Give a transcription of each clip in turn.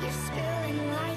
You're spilling light.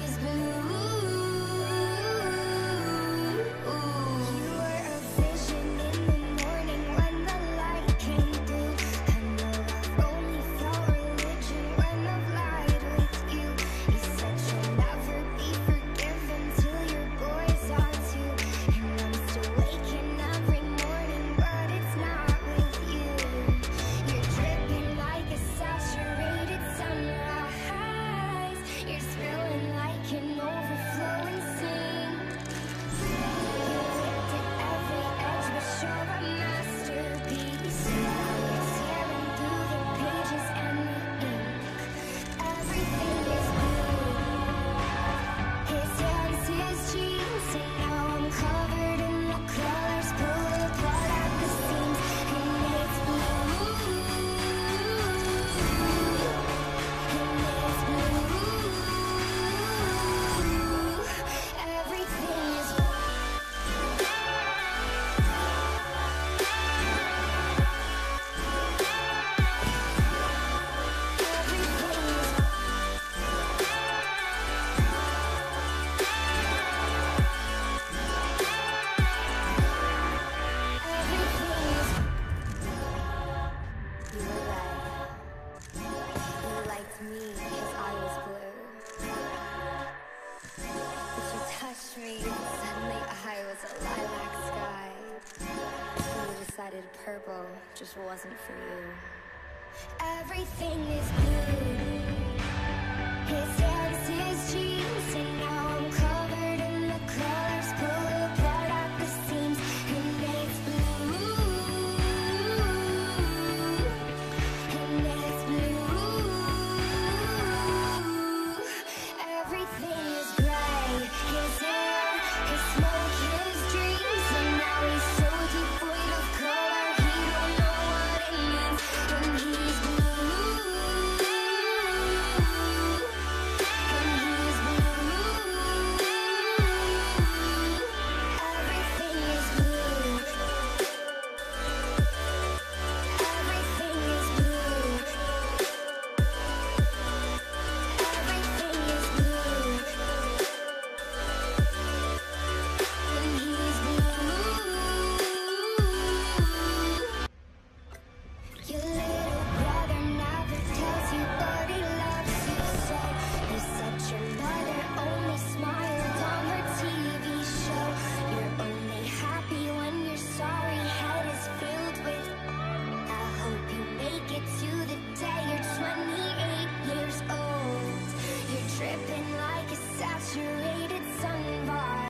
these blue unforgettable just wasn't for you. Everything is blue. His hair